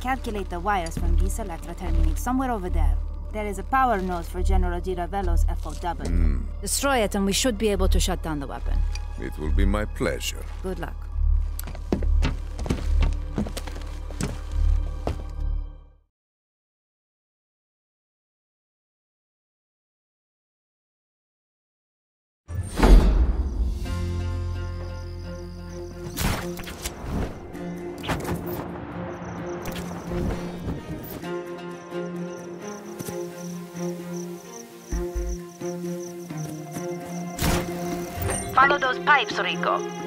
calculate the wires from VIS Electra terminate somewhere over there. There is a power node for General Di Ravello's FOW. Hmm. Destroy it and we should be able to shut down the weapon. It will be my pleasure. Good luck. Follow those pipes, Rico.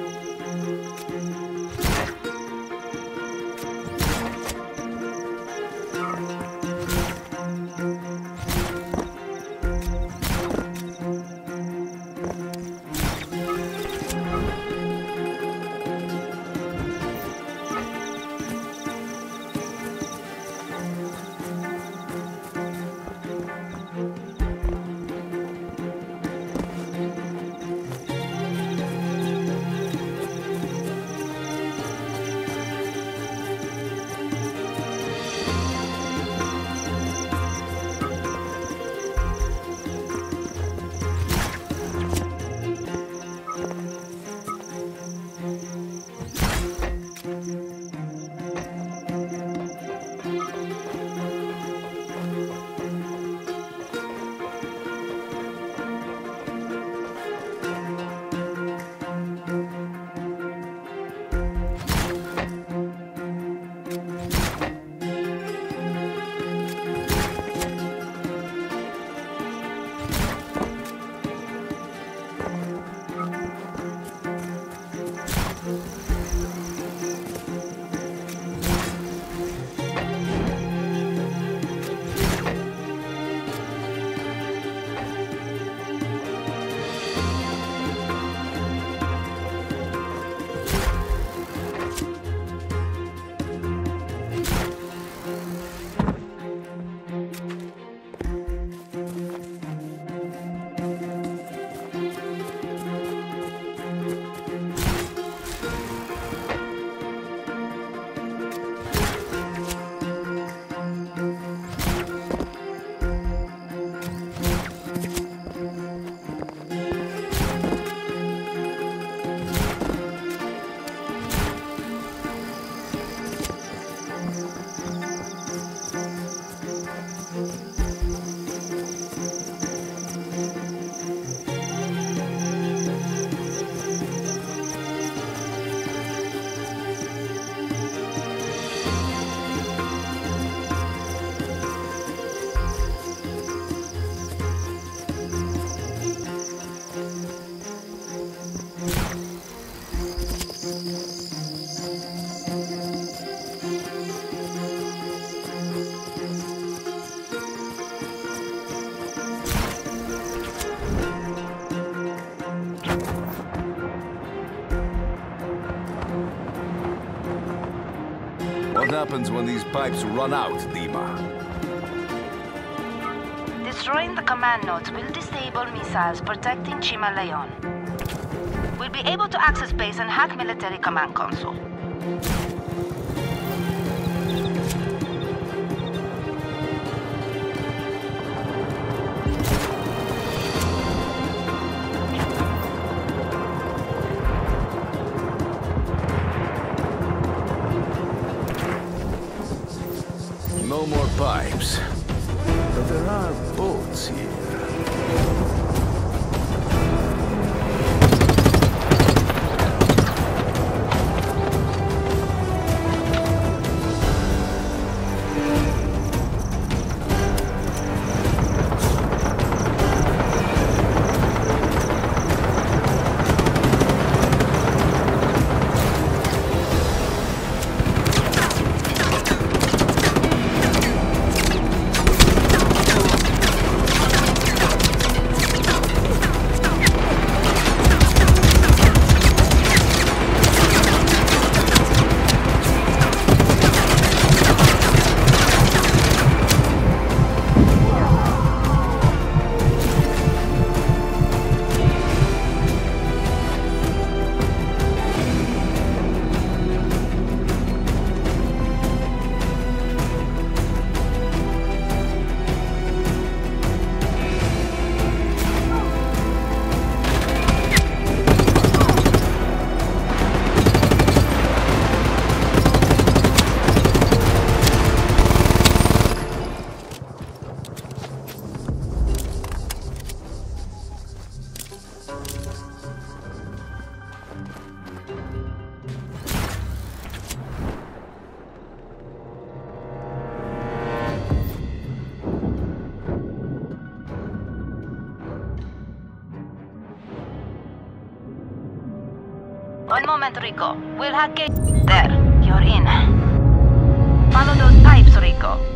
Happens when these pipes run out, Dimah? Destroying the command nodes will disable missiles protecting Cima. We'll be able to access base and hack military command console. Pipes. But there are boats here. One moment, Rico. We'll hack gate. There, you're in. Follow those pipes, Rico.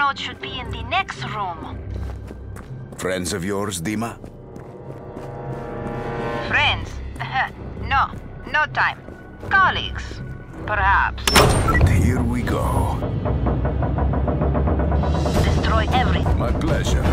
Should be in the next room. Friends of yours, Dimah? Friends? no, no time. Colleagues, perhaps. Here we go. Destroy everything. My pleasure.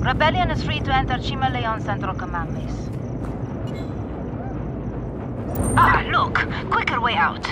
Rebellion is free to enter Cima Leon Central Command Base. Ah, look! Quicker way out.